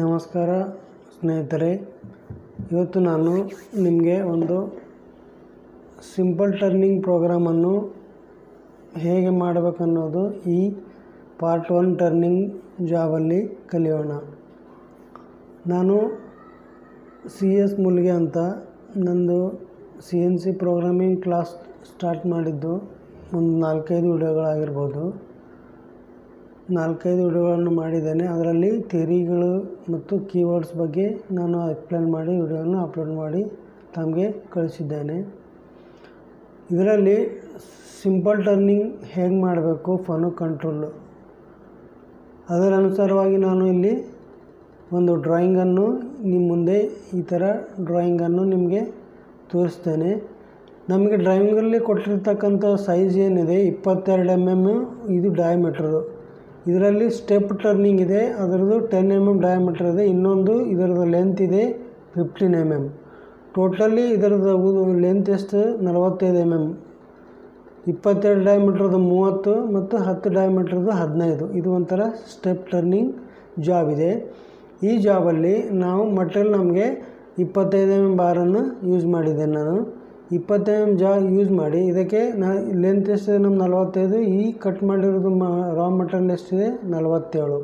ನಮಸ್ಕಾರ ಸ್ನೇಹಿತರೆ, ಇವತ್ತು ನಾನು ನಿಮಗೆ ಒಂದು ಸಿಂಪಲ್ ಟರ್ನಿಂಗ್ ಪ್ರೋಗ್ರಾಮನ್ನು ಹೇಗೆ ಮಾಡಬೇಕನ್ನೋದು ಈ ಪಾರ್ಟ್ ಒನ್ ಟರ್ನಿಂಗ್ ಜಾಬಲ್ಲಿ ಕಲಿಯೋಣ. ನಾನು ಸಿ ಎಸ್ ಮುಲ್ಗೆ ಅಂತ ನಂದು C N C programming class start ಮಾಡಿದ್ದು, ಒಂದು ನಾಲ್ಕೈದು ವಿಡಿಯೋಗಳಾಗಿರ್ಬೋದು. ನಾಲ್ಕೈದು ವಿಡಿಯೋಗಳನ್ನು ಮಾಡಿದ್ದೇನೆ. ಅದರಲ್ಲಿ ಥಿಯರಿಗಳು ಮತ್ತು ಕೀವರ್ಡ್ಸ್ ಬಗ್ಗೆ ನಾನು ಎಕ್ಸ್ಪ್ಲೇನ್ ಮಾಡಿ ವಿಡಿಯೋವನ್ನು ಅಪ್ಲೋಡ್ ಮಾಡಿ ತಮಗೆ ಕಳಿಸಿದ್ದೇನೆ. ಇದರಲ್ಲಿ ಸಿಂಪಲ್ ಟರ್ನಿಂಗ್ ಹೇಗೆ ಮಾಡಬೇಕು ಫನು ಕಂಟ್ರೋಲು ಅದರ ಅನುಸಾರವಾಗಿ ನಾನು ಇಲ್ಲಿ ಒಂದು ಡ್ರಾಯಿಂಗನ್ನು ನಿಮ್ಮ ಮುಂದೆ ಈ ಥರ ಡ್ರಾಯಿಂಗನ್ನು ನಿಮಗೆ ತೋರಿಸ್ತೇನೆ. ನಮಗೆ ಡ್ರಾಯಿಂಗಲ್ಲಿ ಕೊಟ್ಟಿರ್ತಕ್ಕಂಥ ಸೈಜ್ ಏನಿದೆ, ಇಪ್ಪತ್ತೆರಡು ಎಂ ಎಂ ಇದು ಡಯಾಮೀಟ್ರು ಇದರಲ್ಲಿ ಸ್ಟೆಪ್ ಟರ್ನಿಂಗ್ ಇದೆ, ಅದರದ್ದು ಟೆನ್ ಎಂ ಎಂ ಡಯಾಮೀಟ್ರ್ ಇದೆ, ಇನ್ನೊಂದು ಇದರದ್ದು ಲೆಂತ್ ಇದೆ ಫಿಫ್ಟೀನ್ ಎಂ ಎಂ ಟೋಟಲಿ ಇದರದ್ದು ಲೆಂತ್ ಎಷ್ಟು? ನಲವತ್ತೈದು ಎಂ ಎಂ ಇಪ್ಪತ್ತೆರಡು ಡಯಾಮೀಟ್ರದ್ದು ಮೂವತ್ತು ಮತ್ತು ಹತ್ತು ಡಯಾಮೀಟ್ರದ್ದು ಹದಿನೈದು. ಇದು ಒಂಥರ ಸ್ಟೆಪ್ ಟರ್ನಿಂಗ್ ಜಾಬ್ ಇದೆ. ಈ ಜಾಬಲ್ಲಿ ನಾವು ಮಟ್ರಿಯಲ್ ನಮಗೆ ಇಪ್ಪತ್ತೈದು ಎಂ ಎಂ ಬಾರನ್ನು ಯೂಸ್ ಮಾಡಿದ್ದೇನೆ ನಾನು. ಇಪ್ಪತ್ತೈದು ಎಂ ಜಾ ಯೂಸ್ ಮಾಡಿ. ಇದಕ್ಕೆ ನಾ ಲೆಂತ್ ಎಷ್ಟಿದೆ ನಮ್ಮ ನಲವತ್ತೈದು, ಈ ಕಟ್ ಮಾಡಿರೋದು ಮ ರಾ ಮಟನ್ ಎಷ್ಟಿದೆ ನಲವತ್ತೇಳು.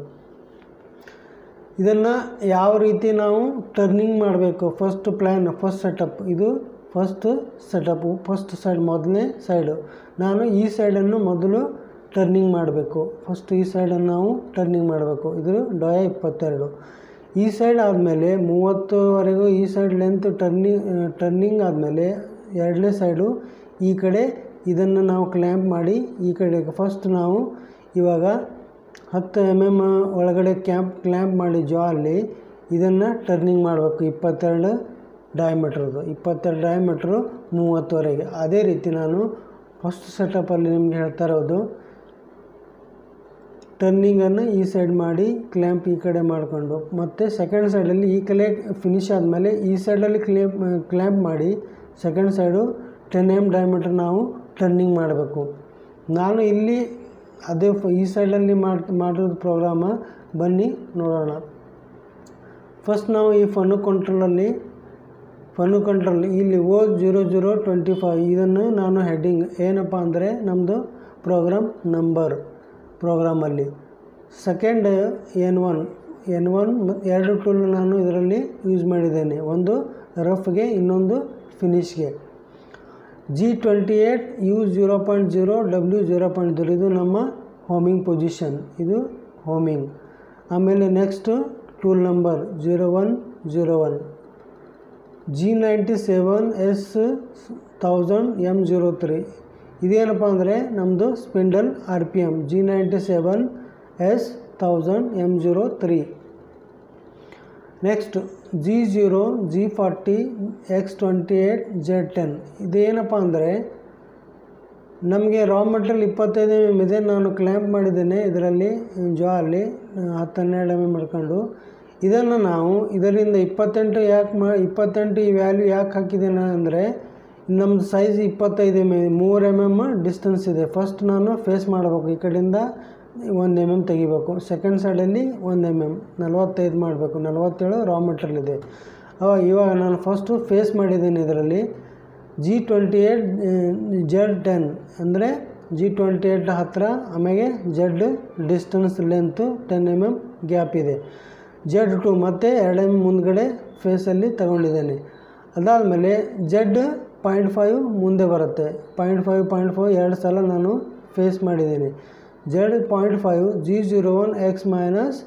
ಇದನ್ನು ಯಾವ ರೀತಿ ನಾವು ಟರ್ನಿಂಗ್ ಮಾಡಬೇಕು? ಫಸ್ಟ್ ಪ್ಲ್ಯಾನ್ ಫಸ್ಟ್ ಸೆಟಪ್ ಇದು ಫಸ್ಟ್ ಸೆಟಪ್ಪು ಫಸ್ಟ್ ಸೈಡ್ ಮೊದಲನೇ ಸೈಡು ನಾನು ಈ ಸೈಡನ್ನು ಮೊದಲು ಟರ್ನಿಂಗ್ ಮಾಡಬೇಕು. ಫಸ್ಟ್ ಈ ಸೈಡನ್ನು ನಾವು ಟರ್ನಿಂಗ್ ಮಾಡಬೇಕು. ಇದು ಡೊಯ ಇಪ್ಪತ್ತೆರಡು. ಈ ಸೈಡ್ ಆದಮೇಲೆ ಮೂವತ್ತುವರೆಗೂ ಈ ಸೈಡ್ ಲೆಂತ್ ಟರ್ನಿಂಗ್ ಟರ್ನಿಂಗ್ ಆದಮೇಲೆ ಎರಡನೇ ಸೈಡು. ಈ ಕಡೆ ಇದನ್ನು ನಾವು ಕ್ಲ್ಯಾಂಪ್ ಮಾಡಿ, ಈ ಕಡೆ ಫಸ್ಟ್ ನಾವು ಇವಾಗ ಹತ್ತು ಎಂ ಎಂ ಒಳಗಡೆ ಕ್ಯಾಂಪ್, ಕ್ಲ್ಯಾಂಪ್ ಮಾಡಿ ಜಾ ಅಲ್ಲಿ ಇದನ್ನು ಟರ್ನಿಂಗ್ ಮಾಡಬೇಕು. ಇಪ್ಪತ್ತೆರಡು ಡಯಾಮೀಟ್ರದ್ದು ಇಪ್ಪತ್ತೆರಡು ಡಯಾಮೀಟ್ರು ಮೂವತ್ತುವರೆಗೆ. ಅದೇ ರೀತಿ ನಾನು ಫಸ್ಟ್ ಸೆಟಪಲ್ಲಿ ನಿಮ್ಗೆ ಹೇಳ್ತಾ ಇರೋದು. ಟರ್ನಿಂಗನ್ನು ಈ ಸೈಡ್ ಮಾಡಿ ಕ್ಲ್ಯಾಂಪ್ ಈ ಕಡೆ ಮಾಡಿಕೊಂಡು. ಮತ್ತು ಸೆಕೆಂಡ್ ಸೈಡಲ್ಲಿ ಈ ಕಲೆ ಫಿನಿಶ್ ಆದಮೇಲೆ ಈ ಸೈಡಲ್ಲಿ ಕ್ಲೇಪ್ ಕ್ಲ್ಯಾಂಪ್ ಮಾಡಿ second side ten M diameter ನಾವು ಟರ್ನಿಂಗ್ ಮಾಡಬೇಕು. ನಾನು ಇಲ್ಲಿ ಅದೇ ಈ ಸೈಡಲ್ಲಿ ಮಾಡಿ, ಮಾಡಿರೋದು ಪ್ರೋಗ್ರಾಮ ಬನ್ನಿ ನೋಡೋಣ. ಫಸ್ಟ್ ನಾವು ಈ ಫನ್ನು ಕಂಟ್ರೋಲಲ್ಲಿ ಫನ್ನು ಕಂಟ್ರೋಲ್ ಇಲ್ಲಿ O zero zero twenty five ಇದನ್ನು ನಾನು ಹೆಡ್ಡಿಂಗ್ ಏನಪ್ಪ ಅಂದರೆ ನಮ್ಮದು program number ಪ್ರೋಗ್ರಾಮಲ್ಲಿ second N one N one ಎರಡು ಟೂಲ್ ನಾನು ಇದರಲ್ಲಿ ಯೂಸ್ ಮಾಡಿದ್ದೇನೆ. ಒಂದು ರಫ್ಗೆ ಇನ್ನೊಂದು ಫಿನಿಶ್ಗೆ. G twenty eight U zero point zero W zero point zero ಇದು ನಮ್ಮ ಹೋಮಿಂಗ್ ಪೊಸಿಷನ್ ಇದು ಹೋಮಿಂಗ್ ಆಮೇಲೆ next tool number zero one zero one G ninety seven S thousand M zero three ಇದೇನಪ್ಪ ಅಂದರೆ ನಮ್ಮದು spindle R P M G ninety seven S thousand M zero three next G zero, G forty, X twenty eight Z ten. ಇದೇನಪ್ಪ ಅಂದರೆ, ನಮಗೆ raw material ಇಪ್ಪತ್ತೈದು M M ಇದೆ. ನಾನು clamp ಮಾಡಿದ್ದೇನೆ. ಇದರಲ್ಲಿ ಜಾಲಿ ಹತ್ತು ಹನ್ನೆರಡು ಎಂ ಎಂ ಮಾಡ್ಕೊಂಡು. ಇದನ್ನು ನಾವು ಇದರಿಂದ ಇಪ್ಪತ್ತೆಂಟು ಯಾಕೆ ಮಾ, ಇಪ್ಪತ್ತೆಂಟು ಈ ವ್ಯಾಲ್ಯೂ ಯಾಕೆ ಹಾಕಿದ್ದೇನೆ ಅಂದರೆ, ನಮ್ಮ ಸೈಜ್ ಇಪ್ಪತ್ತೈದು ಎಂ ಎಂ ಮೂರು ಎಂ ಎಂ ಡಿಸ್ಟೆನ್ಸ್ ಇದೆ. ಫಸ್ಟ್ ನಾನು ಫೇಸ್ ಮಾಡಬೇಕು. ಈ ಕಡೆಯಿಂದ ಒಂದು ಎಂ ಎಂ ತೆಗಿಬೇಕು. ಸೆಕೆಂಡ್ ಸೈಡಲ್ಲಿ ಒಂದು ಎಂ ಎಂ ನಲವತ್ತೈದು ಮಾಡಬೇಕು. ನಲವತ್ತೇಳು ರಾ ಮೆಟೀರಿಯಲ್ ಇದೆ. ಅವಾಗ ಇವಾಗ ನಾನು ಫಸ್ಟು ಫೇಸ್ ಮಾಡಿದ್ದೀನಿ ಇದರಲ್ಲಿ. G twenty eight Z ten ಅಂದರೆ ಜಿ ಟ್ವೆಂಟಿ ಏಯ್ಟ್ ಹತ್ತಿರ ಆಮೇಲೆ Z distance length ten M M gap ಇದೆ. ಜೆಡ್ ಟು ಮತ್ತು ಎರಡು ಎಂ ಮುಂದ್ಗಡೆ ಫೇಸಲ್ಲಿ ತಗೊಂಡಿದ್ದೇನೆ. ಅದಾದಮೇಲೆ ಜೆಡ್ ಪಾಯಿಂಟ್ ಫೈವ್ ಮುಂದೆ ಬರುತ್ತೆ. ಪಾಯಿಂಟ್ ಫೈವ್ ಪಾಯಿಂಟ್ ಫೈವ್ ಎರಡು ಸಲ ನಾನು ಫೇಸ್ ಮಾಡಿದ್ದೀನಿ. Z point five G zero one X minus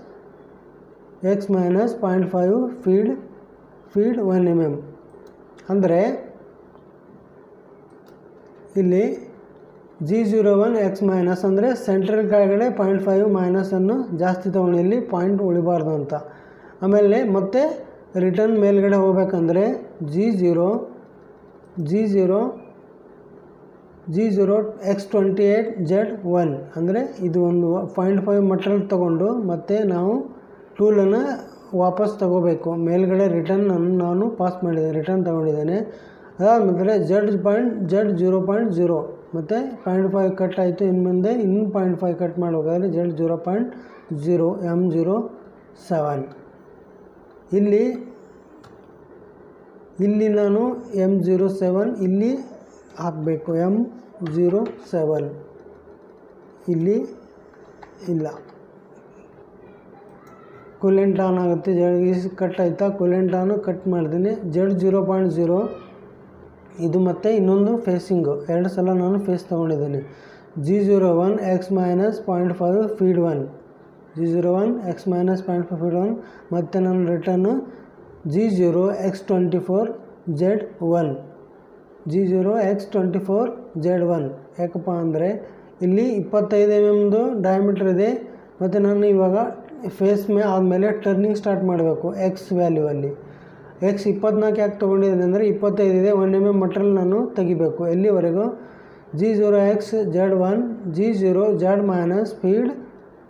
X minus point five feed feed one M M ಅಂದರೆ ಇಲ್ಲಿ G zero one X minus ಅಂದರೆ ಸೆಂಟ್ರಲ್ ಕೆಳಗಡೆ ಪಾಯಿಂಟ್ ಫೈವ್ ಮೈನಸನ್ನು ಜಾಸ್ತಿ ತೊಗೊಂಡು ಇಲ್ಲಿ ಪಾಯಿಂಟ್ ಉಳಿಬಾರ್ದು ಅಂತ. ಆಮೇಲೆ ಮತ್ತೆ ರಿಟರ್ನ್ ಮೇಲ್ಗಡೆ ಹೋಗ್ಬೇಕಂದ್ರೆ G zero G zero G zero X twenty eight Z one ಅಂದರೆ ಇದು ಒಂದು ಪಾಯಿಂಟ್ ಫೈವ್ ಮಟ್ರಲ್ ತೊಗೊಂಡು ಮತ್ತೆ ನಾವು ಟೂಲನ್ನು ವಾಪಸ್ ತಗೋಬೇಕು. ಮೇಲ್ಗಡೆ ರಿಟರ್ನ್ ನಾನು ಪಾಸ್ ಮಾಡಿದೆ ರಿಟರ್ನ್ ತೊಗೊಂಡಿದ್ದೇನೆ. ಅದಾದಮೇಲೆ Z point Z zero point zero ಮತ್ತು ಪಾಯಿಂಟ್ ಫೈವ್ ಕಟ್ ಆಯಿತು ಇನ್ನು ಮುಂದೆ ಇನ್ನು ಪಾಯಿಂಟ್ ಫೈವ್ ಕಟ್ ಮಾಡಬೇಕಾದ್ರೆ Z zero point zero M zero seven ಇಲ್ಲಿ ಇಲ್ಲಿ ನಾನು ಎಂ ಜೀರೋ ಸೆವೆನ್ ಇಲ್ಲಿ ಹಾಕಬೇಕು ಎಂ ಜೀರೋ ಸೆವೆನ್. ಇಲ್ಲಿ ಇಲ್ಲ. ಕೂಲೆಂಟ್ ಆನ್ ಆಗುತ್ತೆ. ಜಡ್ ಕಟ್ ಆಯಿತಾ? ಕೂಲೆಂಟ್ ಆನು ಕಟ್ ಮಾಡಿದ್ದೀನಿ ಜಡ್ ಜೀರೋ ಪಾಯಿಂಟ್ ಜೀರೋ. ಇದು ಮತ್ತು ಇನ್ನೊಂದು ಫೇಸಿಂಗು ಎರಡು ಸಲ ನಾನು ಫೇಸ್ ತೊಗೊಂಡಿದ್ದೀನಿ. G zero one X minus point five feed one G zero one X minus point five feed one ಮತ್ತು ನಾನು return G zero X twenty four Z one G zero X twenty four Z one ಯಾಕಪ್ಪ ಅಂದರೆ ಇಲ್ಲಿ ಇಪ್ಪತ್ತೈದು M ಎಮ್ದು diameter ಇದೆ. ಮತ್ತು ನಾನು ಇವಾಗ ಫೇಸ್ ಮೇ ಆದಮೇಲೆ ಟರ್ನಿಂಗ್ ಸ್ಟಾರ್ಟ್ ಮಾಡಬೇಕು ಎಕ್ಸ್ ವ್ಯಾಲ್ಯೂ ಅಲ್ಲಿ. ಎಕ್ಸ್ ಇಪ್ಪತ್ನಾಲ್ಕು ಯಾಕೆ ತೊಗೊಂಡಿದ್ದೀನಿ ಅಂದರೆ ಇಪ್ಪತ್ತೈದು ಇದೆ. ಒನ್ ಎಂ ಎಂ ಮಟ್ರಲ್ ನಾನು ತೆಗಿಬೇಕು. ಎಲ್ಲಿವರೆಗೂ? G zero X Z one G zero Z minus feed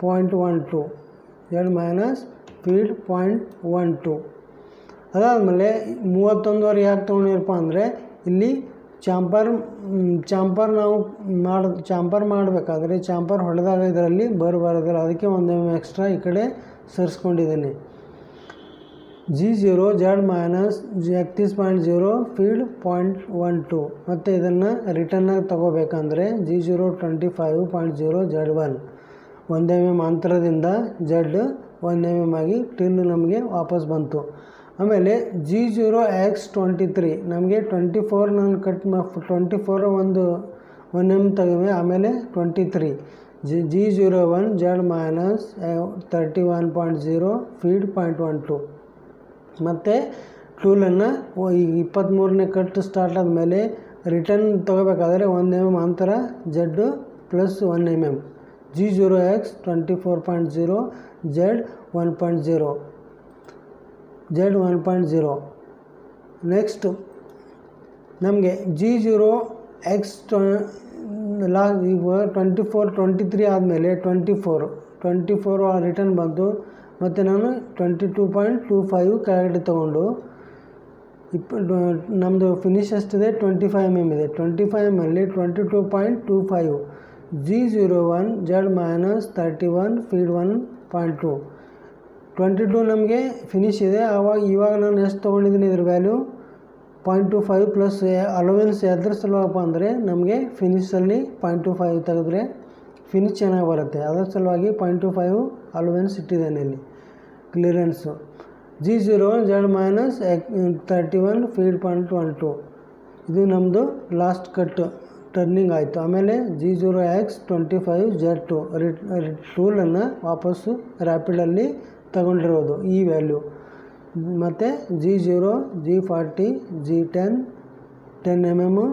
point one two Z minus feed point one two ಅದಾದಮೇಲೆ ಮೂವತ್ತೊಂದುವರೆ ಯಾಕೆ ತೊಗೊಂಡಿರಪ್ಪ ಅಂದರೆ ಇಲ್ಲಿ ಚಾಂಪರ್ ಚಾಂಪರ್ ನಾವು ಮಾಡಿ ಚಾಂಪರ್ ಮಾಡಬೇಕಾದ್ರೆ ಚಾಂಪರ್ ಹೊಡೆದಾಗ ಇದರಲ್ಲಿ ಬರಬಾರದಿಲ್ಲ. ಅದಕ್ಕೆ ಒಂದು ಎಕ್ಸ್ಟ್ರಾ ಈ ಕಡೆ ಸರಿಸ್ಕೊಂಡಿದ್ದೀನಿ. G zero Z minus ಎಕ್ತೀಸ್ point zero field point one two ಮತ್ತು ಇದನ್ನು ರಿಟರ್ನಾಗಿ ತೊಗೋಬೇಕಂದ್ರೆ G zero twenty five point zero Z one ಒಂದೇ ಎಂ ಅಂತರದಿಂದ ಜಡ್ ಒನ್ ಎಂ ಎಂ ಆಗಿ ಟಿಲ್ ನಮಗೆ ವಾಪಸ್ ಬಂತು. ಆಮೇಲೆ G zero X twenty three ನಮಗೆ ಟ್ವೆಂಟಿ ಫೋರ್ ನಾನು ಕಟ್ ಮಾ ಟ್ವೆಂಟಿ ಫೋರ್ ಒಂದು ಒನ್ ಎಂ ತೆಗಿವೆ ಆಮೇಲೆ twenty three G G zero one Z minus thirty one point zero feed point one two ಮತ್ತು ಟೂಲನ್ನು ಈಗ ಇಪ್ಪತ್ತ್ಮೂರನೇ ಕಟ್ ಸ್ಟಾರ್ಟ್ ಆದಮೇಲೆ ರಿಟರ್ನ್ ತೊಗೋಬೇಕಾದ್ರೆ ಒಂದು ಎಂ ಎಂ ಅಂತರ Z plus one M M G zero X twenty four point zero Z one point zero Z one point zero next ನಮಗೆ G zero X ಟ್ವ ಲಾ ಈಗ ಟ್ವೆಂಟಿ ಫೋರ್ ಟ್ವೆಂಟಿ ತ್ರೀ ಆದಮೇಲೆ twenty four twenty four return ಬಂತು. ಮತ್ತು ನಾನು twenty two point two five ಕೆಳಗಡೆ ತೊಗೊಂಡು ಇಪ್ಪ ನಮ್ಮದು ಫಿನಿಶ್ ಎಷ್ಟಿದೆ ಟ್ವೆಂಟಿ ಫೈವ್ ಎಂ ಎಂ ಇದೆ. ಟ್ವೆಂಟಿ ಫೈವ್ ಎಂ ಅಲ್ಲಿ twenty two point two five G zero one Z minus thirty one feed one point two twenty two ನಮಗೆ finish ಇದೆ. ಆವಾಗ ಇವಾಗ ನಾನು ಎಷ್ಟು ತೊಗೊಂಡಿದ್ದೀನಿ ಇದ್ರ value point two five plus allowance ಎದ್ರ ಸಲುವಾಗಪ್ಪ ಅಂದರೆ ನಮಗೆ ಫಿನಿಶಲ್ಲಿ ಪಾಯಿಂಟ್ ಟು ಫೈವ್ ತೆಗೆದ್ರೆ ಫಿನಿಶ್ ಚೆನ್ನಾಗಿ ಬರುತ್ತೆ. ಅದರ ಸಲುವಾಗಿ ಪಾಯಿಂಟ್ ಟು ಫೈವ್ ಅಲೋವೆನ್ಸ್ ಇಟ್ಟಿದ್ದೇನೆ ಇಲ್ಲಿ. Clearance G zero Z minus ಎಕ್ thirty one feed point one two ಇದು ನಮ್ಮದು ಲಾಸ್ಟ್ ಕಟ್ ಟರ್ನಿಂಗ್ ಆಯಿತು. ಆಮೇಲೆ G zero X twenty five Z two writ ಟೂಲನ್ನು ವಾಪಸ್ಸು ರ್ಯಾಪಿಡಲ್ಲಿ ತಗೊಂಡಿರೋದು, ಈ ವ್ಯಾಲ್ಯೂ ಮತ್ತು G zero G forty G ten ten M M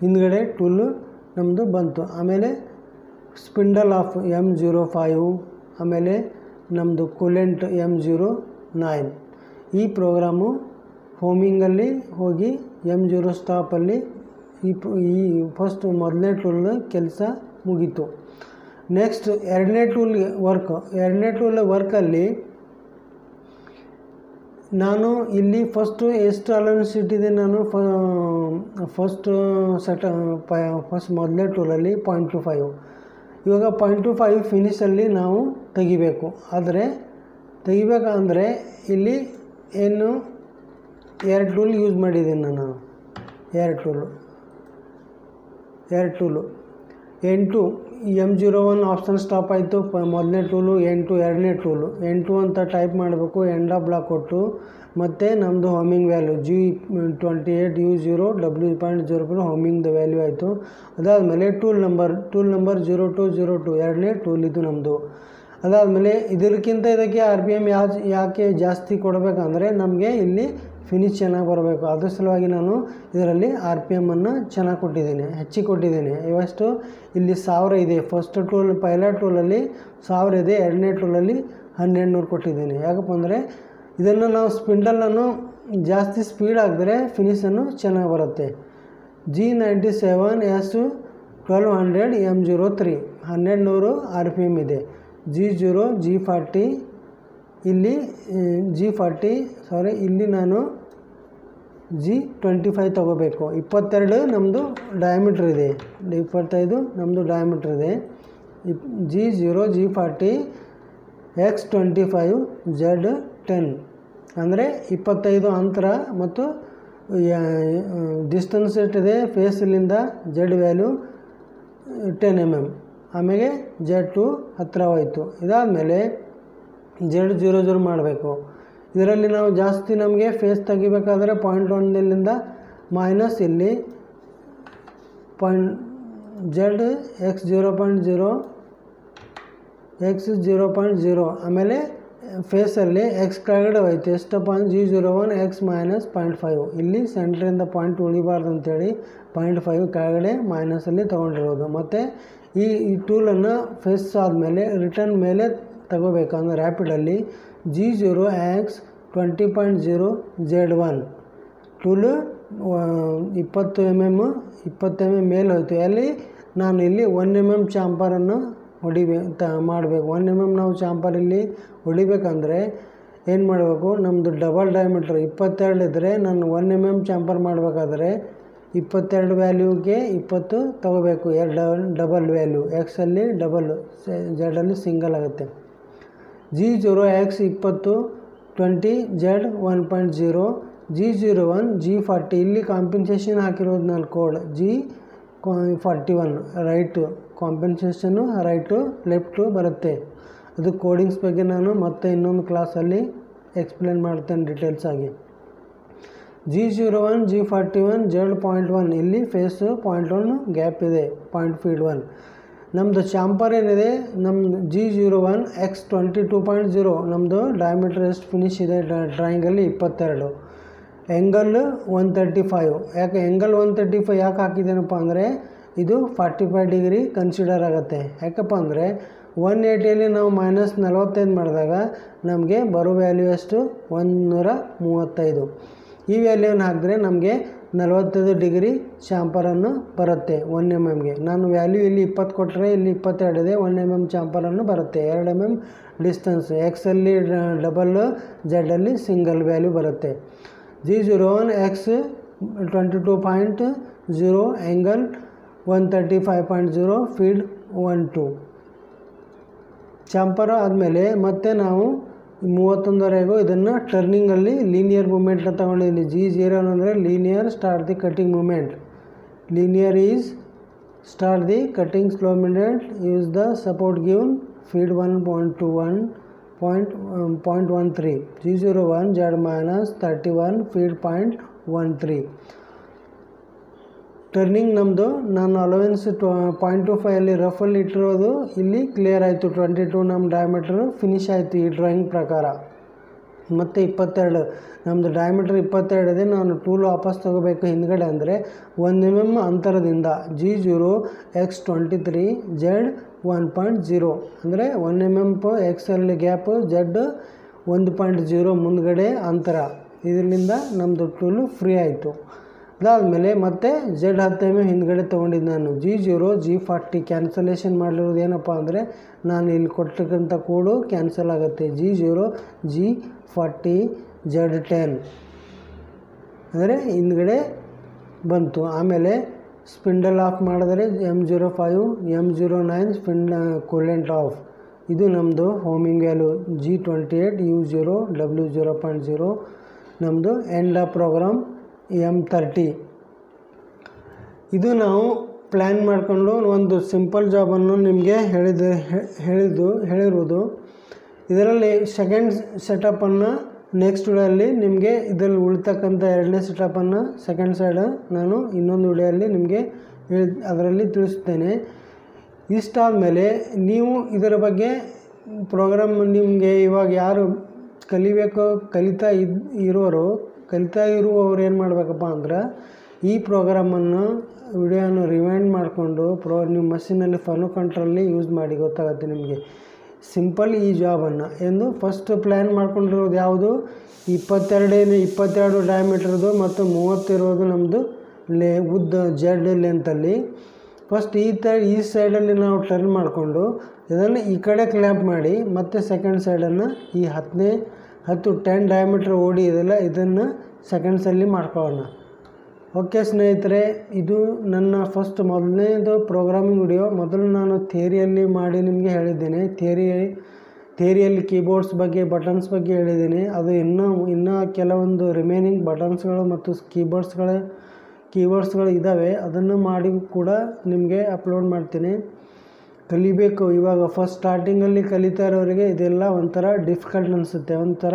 ಹಿಂದ್ಗಡೆ ಟೂಲ್ ನಮ್ಮದು ಬಂತು. ಆಮೇಲೆ spindle off M zero five ಆಮೇಲೆ ನಮ್ಮದು ಕೂಲೆಂಟ್ ಎಂ ಜೀರೋ ನೈನ್ ಈ ಪ್ರೋಗ್ರಾಮು ಹೋಮಿಂಗಲ್ಲಿ ಹೋಗಿ ಎಂ ಜೀರೋ ಸ್ಟಾಪಲ್ಲಿ ಈ ಈ ಫಸ್ಟ್ ಮೊದಲನೇ ಟೂಲ್ ಕೆಲಸ ಮುಗೀತು. ನೆಕ್ಸ್ಟ್ ಎರಡನೇ ಟೂಲ್ ವರ್ಕ್ ಎರಡನೇ ಟೂಲ್ ವರ್ಕಲ್ಲಿ ನಾನು ಇಲ್ಲಿ ಫಸ್ಟು ಎಷ್ಟು ಅಲವೆನ್ಸ್ ಇಟ್ಟಿದ್ದೀನಿ ನಾನು ಫಸ್ಟ್ ಸೆಟ ಫಸ್ಟ್ ಮೊದಲನೇ ಟೂಲಲ್ಲಿ ಪಾಯಿಂಟ್ ಟು ಫೈವ್ ಇವಾಗ ಪಾಯಿಂಟ್ ಟು ಫೈವ್ ಫಿನಿಷಲ್ಲಿ ನಾವು ತೆಗಿಬೇಕು. ಆದರೆ ತೆಗಿಬೇಕಂದ್ರೆ ಇಲ್ಲಿ ಏನು, ಎರಡು ಟೂಲ್ ಯೂಸ್ ಮಾಡಿದ್ದೀನಿ ನಾನು. ಎರಡು ಟೂಲು ಎರಡು ಟೂಲು ಎಂಟು. M zero one option stop ಆಯಿತು. ಮೊದಲನೇ ಟೂಲು ಎಂಟು ಎರಡನೇ ಟೂಲು ಎಂಟು ಅಂತ ಟೈಪ್ ಮಾಡಬೇಕು ಎಂಡ್ ಆಫ್ ಬ್ಲಾಕ್ ಕೊಟ್ಟು. ಮತ್ತು ನಮ್ಮದು homing value G twenty eight U zero W point zero point ಹೋಮಿಂಗ್ದು value ಆಯಿತು. ಅದಾದಮೇಲೆ tool number tool number zero two zero two ಎರಡನೇ ಟೂಲ್ ಇದು ನಮ್ಮದು ಅದಾದಮೇಲೆ ಇದಕ್ಕಿಂತ ಇದಕ್ಕೆ ಆರ್ ಬಿ ಎಂ ಯಾಕೆ ಜಾಸ್ತಿ ಕೊಡಬೇಕಂದ್ರೆ ನಮಗೆ ಇಲ್ಲಿ ಫಿನಿಶ್ ಚೆನ್ನಾಗಿ ಬರಬೇಕು. ಅದ್ರ ಸಲುವಾಗಿ ನಾನು ಇದರಲ್ಲಿ ಆರ್ ಪಿ ಎಮ್ಮನ್ನು ಚೆನ್ನಾಗಿ ಕೊಟ್ಟಿದ್ದೀನಿ. ಹೆಚ್ಚಿ ಕೊಟ್ಟಿದ್ದೀನಿ. ಇವಷ್ಟು ಇಲ್ಲಿ ಸಾವಿರ ಇದೆ. ಫಸ್ಟ್ ಟೂಲ್ ಪೈಲಟ್ ಟೂಲಲ್ಲಿ ಸಾವಿರ ಇದೆ. ಎರಡನೇ ಟೂಲಲ್ಲಿ ಹನ್ನೆರಡು ನೂರು ಕೊಟ್ಟಿದ್ದೀನಿ. ಯಾಕಪ್ಪ ಅಂದರೆ ಇದನ್ನು ನಾವು ಸ್ಪಿಂಡಲನ್ನು ಜಾಸ್ತಿ ಸ್ಪೀಡ್ ಹಾಕಿದ್ರೆ ಫಿನಿಶನ್ನು ಚೆನ್ನಾಗಿ ಬರುತ್ತೆ. G ninety seven S twelve hundred M zero three ಹನ್ನೆರಡು ನೂರು ಆರ್ ಪಿ ಎಂ ಇದೆ. ಜಿ ಜೀರೋ ಜಿ ಫಾರ್ಟಿ ಇಲ್ಲಿ ಜಿ ಫಾರ್ಟಿ ಸಾರಿ ಇಲ್ಲಿ ನಾನು ಜಿ ಟ್ವೆಂಟಿ ಫೈವ್ ತೊಗೋಬೇಕು. ಇಪ್ಪತ್ತೆರಡು ನಮ್ಮದು ಡಯಾಮೀಟ್ರ್ ಇದೆ. ಇಪ್ಪತ್ತೈದು ನಮ್ಮದು ಡಯಾಮೀಟ್ರ್ ಇದೆ. ಇಪ್ G zero G forty X twenty five Z ten ಅಂದರೆ ಇಪ್ಪತ್ತೈದು ಅಂತರ ಮತ್ತು ಡಿಸ್ಟೆನ್ಸ್ ಎಷ್ಟಿದೆ ಫೇಸಲ್ಲಿಂದ Z value ten M M ಆಮೇಲೆ ಜಡ್ ಟು ಹತ್ತಿರ ಹೋಯಿತು. ಇದಾದಮೇಲೆ ಜೆಡ್ ಜೀರೋ ಜೀರೋ ಮಾಡಬೇಕು. ಇದರಲ್ಲಿ ನಾವು ಜಾಸ್ತಿ ನಮಗೆ ಫೇಸ್ ತೆಗಿಬೇಕಾದ್ರೆ ಪಾಯಿಂಟ್ ಒನ್ನಿಂದ ಮೈನಸ್ ಇಲ್ಲಿ point Z X zero point zero X zero point zero ಆಮೇಲೆ ಫೇಸಲ್ಲಿ ಎಕ್ಸ್ ಕೆಳಗಡೆ ಹೋಯ್ತು. ಎಷ್ಟು point G zero one X minus point five ಇಲ್ಲಿ ಸೆಂಟ್ರಿಂದ ಪಾಯಿಂಟ್ ಉಳಿಬಾರ್ದು ಅಂತೇಳಿ ಪಾಯಿಂಟ್ ಫೈವ್ ಕೆಳಗಡೆ ಮೈನಸಲ್ಲಿ ತೊಗೊಂಡಿರೋದು. ಮತ್ತು ಈ ಈ ಟೂಲನ್ನು ಫೇಸ್ ಆದಮೇಲೆ ರಿಟರ್ನ್ ಮೇಲೆ ತಗೋಬೇಕು ಅಂದರೆ ರ್ಯಾಪಿಡಲ್ಲಿ G zero X twenty point zero Z one tool ಇಪ್ಪತ್ತು ಎಂ ಎಂ ಇಪ್ಪತ್ತು ಎಂ ಎಂ ಮೇಲೆ ಹೋಯ್ತು. ಅಲ್ಲಿ ನಾನು ಇಲ್ಲಿ ಒನ್ ಎಂ ಎಂ ಚಾಂಪರನ್ನು ಹೊಡಿಬೇ, ತ, ಮಾಡಬೇಕು. ಒನ್ ಎಂ ಎಂ ನಾವು ಚಾಂಪರ್ ಇಲ್ಲಿ ಹೊಡಿಬೇಕಂದ್ರೆ ಏನು ಮಾಡಬೇಕು? ನಮ್ಮದು ಡಬಲ್ ಡಯಾಮೀಟ್ರ್ ಇಪ್ಪತ್ತೆರಡು ಇದ್ದರೆ ನಾನು ಒನ್ ಎಂ ಎಂ ಚಾಂಪರ್ ಮಾಡಬೇಕಾದ್ರೆ ಇಪ್ಪತ್ತೆರಡು ವ್ಯಾಲ್ಯೂಗೆ ಇಪ್ಪತ್ತು ತಗೋಬೇಕು. ಎರಡು ಡಬಲ್ ವ್ಯಾಲ್ಯೂ ಎಕ್ಸಲ್ಲಿ ಡಬಲ್ ಜೆಡಲ್ಲಿ ಸಿಂಗಲ್ ಆಗುತ್ತೆ. ಜಿ ಜೀರೋ ಎಕ್ಸ್ ಇಪ್ಪತ್ತು twenty Z one point zero, G zero one, G forty. ಇಲ್ಲಿ ಕಾಂಪೆನ್ಸೇಷನ್ ಹಾಕಿರೋದು ನಾನು code G forty one right ಕಾಂಪೆನ್ಸೇಷನ್ನು right left ಬರುತ್ತೆ. ಅದು ಕೋಡಿಂಗ್ಸ್ ಬಗ್ಗೆ ನಾನು ಮತ್ತೆ ಇನ್ನೊಂದು ಕ್ಲಾಸಲ್ಲಿ ಎಕ್ಸ್ಪ್ಲೇನ್ ಮಾಡ್ತೇನೆ ಡೀಟೇಲ್ಸ್ ಆಗಿ. G zero one, G forty one, Z point one. ಇಲ್ಲಿ ಫೇಸು ಪಾಯಿಂಟ್ ಒನ್ ಗ್ಯಾಪ್ ಇದೆ, ಪಾಯಿಂಟ್ ಫೀಡ್ ಒನ್ ನಮ್ಮದು ಚಾಂಪರ್ ಏನಿದೆ ನಮ್ಮ G zero one X twenty two point zero ನಮ್ಮದು ಡಯಾಮೀಟ್ರ್ ಎಷ್ಟು ಫಿನಿಶ್ ಇದೆ ಡ್ರಾಯಿಂಗಲ್ಲಿ ಇಪ್ಪತ್ತೆರಡು. ಎಂಗಲ್ ಒನ್ ತರ್ಟಿ ಫೈವ್ ಯಾಕೆ ಎಂಗಲ್ ಒನ್ ತರ್ಟಿ ಫೈವ್ ಯಾಕೆ ಹಾಕಿದ್ದೇನಪ್ಪ ಅಂದರೆ, ಇದು ಫಾರ್ಟಿ ಫೈವ್ ಡಿಗ್ರಿ ಕನ್ಸಿಡರ್ ಆಗುತ್ತೆ. ಯಾಕಪ್ಪ ಅಂದರೆ ಒನ್ ಏಯ್ಟಿಯಲ್ಲಿ ನಾವು ಮೈನಸ್ ನಲವತ್ತೈದು ಮಾಡಿದಾಗ, ನಮಗೆ ಬರೋ ವ್ಯಾಲ್ಯೂ ಎಷ್ಟು? ಒಂದುನೂರ ಮೂವತ್ತೈದು. ಈ ವ್ಯಾಲ್ಯೂನ ಹಾಕಿದ್ರೆ ನಮಗೆ ನಲವತ್ತೈದು ಡಿಗ್ರಿ ಚಾಂಪರನ್ನು ಬರುತ್ತೆ ಒನ್ ಎಂ ಎಮ್ಗೆ ನಾನು ವ್ಯಾಲ್ಯೂ ಇಲ್ಲಿ ಇಪ್ಪತ್ತು ಕೊಟ್ಟರೆ ಇಲ್ಲಿ ಇಪ್ಪತ್ತೆರಡು ಇದೆ ಒನ್ ಎಂ ಎಂ ಚಾಂಪರನ್ನು ಬರುತ್ತೆ. ಎರಡು ಎಂ ಎಂ ಡಿಸ್ಟೆನ್ಸ್ ಎಕ್ಸಲ್ಲಿ ಡಬಲ್ ಜೆಡಲ್ಲಿ ಸಿಂಗಲ್ ವ್ಯಾಲ್ಯೂ ಬರುತ್ತೆ G zero one X twenty two point zero angle one thirty five point zero feed one two chamfer ಆದಮೇಲೆ ಮತ್ತೆ ನಾವು ಮೂವತ್ತೊಂದವರೆಗೂ ಇದನ್ನು ಟರ್ನಿಂಗಲ್ಲಿ ಲೀನಿಯರ್ ಮೂಮೆಂಟ್ನ ತಗೊಂಡಿದ್ದೀನಿ. ಜಿ ಜೀರೋ ಅಂದರೆ linear start the cutting movement linear is start the cutting slow movement use the support given feed one point two one point point one three G zero one Z minus thirty one feed point one three turning ನಮ್ಮದು ನಾನು allowance ಟ್ವ point two ಫೈವಲ್ಲಿ ರಫಲ್ಲಿ ಇಟ್ಟಿರೋದು. ಇಲ್ಲಿ clear ಆಯಿತು. Twenty two ನಮ್ಮ diameter finish ಆಯಿತು ಈ ಡ್ರಾಯಿಂಗ್ ಪ್ರಕಾರ. ಮತ್ತು ಇಪ್ಪತ್ತೆರಡು. ನಮ್ಮದು ಡಯಾಮೀಟ್ರ್ ಇಪ್ಪತ್ತೆರಡು ಇದೆ. ನಾನು ಟೂಲ್ ವಾಪಸ್ ತೊಗೋಬೇಕು ಹಿಂದ್ಗಡೆ ಅಂದರೆ ಒಂದು ಎಂ ಎಂ ಅಂತರದಿಂದ G zero X twenty three Z one point zero ಅಂದರೆ one M M X L gap Z ಒಂದು ಪಾಯಿಂಟ್ ಜೀರೋ ಮುಂದ್ಗಡೆ ಅಂತರ. ಇದರಿಂದ ನಮ್ಮದು ಟೂಲು ಫ್ರೀ ಆಯಿತು. ಅದಾದಮೇಲೆ ಮತ್ತೆ ಜೆಡ್ ಹತ್ತು ಎಂ ಎಂ ಹಿಂದ್ಗಡೆ ತೊಗೊಂಡಿದ್ದು ನಾನು. G zero G forty cancellation ಮಾಡಿರೋದು ಏನಪ್ಪ ಅಂದರೆ ನಾನು ಇಲ್ಲಿ ಕೊಟ್ಟಿರ್ತಕ್ಕಂಥ ಕೋಡು ಕ್ಯಾನ್ಸಲ್ ಆಗುತ್ತೆ. G zero G forty Z ten ಅಂದರೆ ಹಿಂದ್ಗಡೆ ಬಂತು. ಆಮೇಲೆ ಸ್ಪಿಂಡಲ್ ಆಫ್ ಮಾಡಿದ್ರೆ M zero five M zero nine spindle coolant off ಇದು ನಮ್ಮದು homing value G twenty eight U zero W zero point zero ನಮ್ಮದು end of program M thirty ಇದು ನಾವು ಪ್ಲ್ಯಾನ್ ಮಾಡಿಕೊಂಡು ಒಂದು ಸಿಂಪಲ್ ಜಾಬನ್ನು ನಿಮಗೆ ಹೇಳಿದ ಹೇಳಿದ್ದು ಹೇಳಿರುವುದು ಇದರಲ್ಲಿ ಸೆಕೆಂಡ್ ಸೆಟಪ್ಪನ್ನು ನೆಕ್ಸ್ಟ್ ವಿಡಿಯೋಲ್ಲಿ ನಿಮಗೆ ಇದರಲ್ಲಿ ಉಳಿತಕ್ಕಂಥ ಎರಡನೇ ಸೆಟಪ್ಪನ್ನು ಸೆಕೆಂಡ್ ಸೈಡ್ ನಾನು ಇನ್ನೊಂದು ವಿಡಿಯೋಲ್ಲಿ ನಿಮಗೆ ಅದರಲ್ಲಿ ತಿಳಿಸ್ತೇನೆ. ಇಷ್ಟಾದಮೇಲೆ ನೀವು ಇದರ ಬಗ್ಗೆ ಪ್ರೋಗ್ರಾಮ್ ನಿಮಗೆ ಇವಾಗ ಯಾರು ಕಲಿಬೇಕು, ಕಲಿತಾ ಇರೋರು ಕಲಿತಾ ಇರುವವ್ರು ಏನು ಮಾಡಬೇಕಪ್ಪ ಅಂದ್ರೆ ಈ ಪ್ರೋಗ್ರಾಮನ್ನು ವಿಡಿಯೋನ ರಿವೈಂಡ್ ಮಾಡಿಕೊಂಡು ಪ್ರೋ ನಿಮ್ಮ ಮಷಿನಲ್ಲಿ ಫನು ಕಂಟ್ರಲ್ಲಿ ಯೂಸ್ ಮಾಡಿ, ಗೊತ್ತಾಗುತ್ತೆ ನಿಮಗೆ. ಸಿಂಪಲ್, ಈ ಜಾಬನ್ನು. ಎಂದು ಫಸ್ಟ್ ಪ್ಲ್ಯಾನ್ ಮಾಡ್ಕೊಂಡಿರೋದು ಯಾವುದು? ಇಪ್ಪತ್ತೆರಡೇನು ಇಪ್ಪತ್ತೆರಡು ಡಯಾಮೀಟ್ರದು ಮತ್ತು ಮೂವತ್ತಿರೋದು ನಮ್ಮದು ಲೇ, ಉದ್ದ ಜೆಡ್ ಲೆಂತಲ್ಲಿ ಫಸ್ಟ್ ಈ ತ, ಈ ಸೈಡಲ್ಲಿ ನಾವು ಟರ್ನ್ ಮಾಡಿಕೊಂಡು, ಇದನ್ನು ಈ ಕಡೆ ಕ್ಲ್ಯಾಪ್ ಮಾಡಿ, ಮತ್ತು ಸೆಕೆಂಡ್ ಸೈಡನ್ನು ಈ ಹತ್ತನೇ ಹತ್ತು ಟೆನ್ ಡಯಾಮೀಟ್ರ್ ಓಡಿ ಇದೆಲ್ಲ ಇದನ್ನು ಸೆಕೆಂಡ್ಸಲ್ಲಿ ಮಾಡ್ಕೊಳ್ಳೋಣ. ಓಕೆ ಸ್ನೇಹಿತರೆ, ಇದು ನನ್ನ ಫಸ್ಟ್ ಮೊದಲನೇದು ಪ್ರೋಗ್ರಾಮಿಂಗ್ ವಿಡಿಯೋ ಮೊದಲು ನಾನು ಥೇರಿಯಲ್ಲಿ ಮಾಡಿ ನಿಮಗೆ ಹೇಳಿದ್ದೇನೆ. ಥಿಯರಿ ಥೇರಿಯಲ್ಲಿ ಕೀಬೋರ್ಡ್ಸ್ ಬಗ್ಗೆ ಬಟನ್ಸ್ ಬಗ್ಗೆ ಹೇಳಿದ್ದೀನಿ. ಅದು ಇನ್ನೂ ಇನ್ನೂ ಕೆಲವೊಂದು ರಿಮೈನಿಂಗ್ ಬಟನ್ಸ್ಗಳು ಮತ್ತು ಕೀಬೋರ್ಡ್ಸ್ಗಳ ಕೀಬೋರ್ಡ್ಸ್ಗಳು ಇದ್ದಾವೆ. ಅದನ್ನು ಮಾಡಿ ಕೂಡ ನಿಮಗೆ ಅಪ್ಲೋಡ್ ಮಾಡ್ತೀನಿ. ಕಲಿಬೇಕು. ಇವಾಗ ಫಸ್ಟ್ ಸ್ಟಾರ್ಟಿಂಗಲ್ಲಿ ಕಲಿತಾ ಇರೋರಿಗೆ ಇದೆಲ್ಲ ಒಂಥರ ಡಿಫಿಕಲ್ಟ್ ಅನಿಸುತ್ತೆ, ಒಂಥರ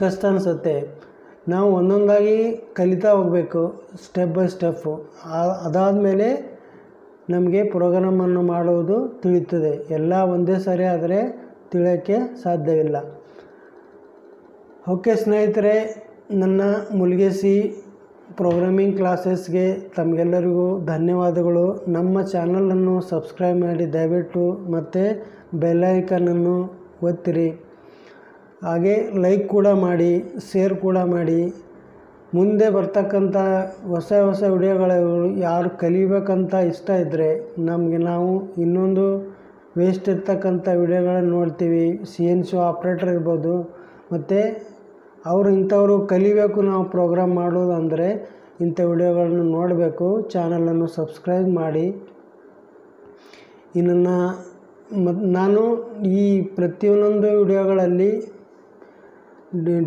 ಕಷ್ಟ ಅನಿಸುತ್ತೆ. ನಾವು ಒಂದೊಂದಾಗಿ ಕಲಿತಾ ಹೋಗಬೇಕು ಸ್ಟೆಪ್ ಬೈ ಸ್ಟೆಪ್ಪು ಅದಾದಮೇಲೆ ನಮಗೆ ಪ್ರೋಗ್ರಾಮನ್ನು ಮಾಡುವುದು ತಿಳಿಯುತ್ತದೆ ಎಲ್ಲ ಒಂದೇ ಸರಿ ಆದರೆ ತಿಳಿಯೋಕ್ಕೆ ಸಾಧ್ಯವಿಲ್ಲ. ಓಕೆ ಸ್ನೇಹಿತರೆ, ನನ್ನ ಮುಲ್ಗೇಸಿ ಪ್ರೋಗ್ರಾಮಿಂಗ್ ಕ್ಲಾಸಸ್ಗೆ ತಮಗೆಲ್ಲರಿಗೂ ಧನ್ಯವಾದಗಳು. ನಮ್ಮ ಚಾನಲನ್ನು ಸಬ್ಸ್ಕ್ರೈಬ್ ಮಾಡಿ, ದಯವಿಟ್ಟು ಮತ್ತು ಬೆಲ್ಲೈಕನನ್ನು ಒತ್ತಿರಿ. ಹಾಗೆ ಲೈಕ್ ಕೂಡ ಮಾಡಿ ಶೇರ್ ಕೂಡ ಮಾಡಿ. ಮುಂದೆ ಬರ್ತಕ್ಕಂಥ ಹೊಸ ಹೊಸ ವಿಡಿಯೋಗಳು ಯಾರು ಕಲಿಬೇಕಂತ ಇಷ್ಟ ಇದ್ದರೆ ನಮಗೆ ನಾವು ಇನ್ನೊಂದು ವೇಸ್ಟ್ ಇರ್ತಕ್ಕಂಥ ವಿಡಿಯೋಗಳನ್ನು ನೋಡ್ತೀವಿ. ಸಿ ಎನ್ ಸಿ ಆಪ್ರೇಟರ್ ಇರ್ಬೋದು. ಮತ್ತು ಅವರು ಇಂಥವರು ಕಲಿಬೇಕು ನಾವು ಪ್ರೋಗ್ರಾಮ್ ಮಾಡೋದು ಅಂದರೆ ಇಂಥ ವಿಡಿಯೋಗಳನ್ನು ನೋಡಬೇಕು. ಚಾನಲನ್ನು ಸಬ್ಸ್ಕ್ರೈಬ್ ಮಾಡಿ. ಇನ್ನು ಮತ್ತು ನಾನು ಈ ಪ್ರತಿಯೊಂದೊಂದು ವಿಡಿಯೋಗಳಲ್ಲಿ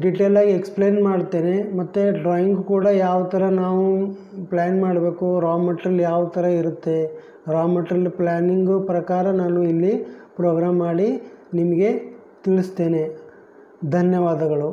ಡಿಟೇಲಾಗಿ ಎಕ್ಸ್ಪ್ಲೇನ್ ಮಾಡ್ತೇನೆ. ಮತ್ತು ಡ್ರಾಯಿಂಗ್ ಕೂಡ ಯಾವ ಥರ ನಾವು ಪ್ಲ್ಯಾನ್ ಮಾಡಬೇಕು, ರಾ ಮೆಟ್ರಿಯಲ್ ಯಾವ ಥರ ಇರುತ್ತೆ, ರಾ ಮೆಟ್ರಿಯಲ್ ಪ್ಲ್ಯಾನಿಂಗು ಪ್ರಕಾರ ನಾನು ಇಲ್ಲಿ ಪ್ರೋಗ್ರಾಮ್ ಮಾಡಿ ನಿಮಗೆ ತಿಳಿಸ್ತೇನೆ. ಧನ್ಯವಾದಗಳು.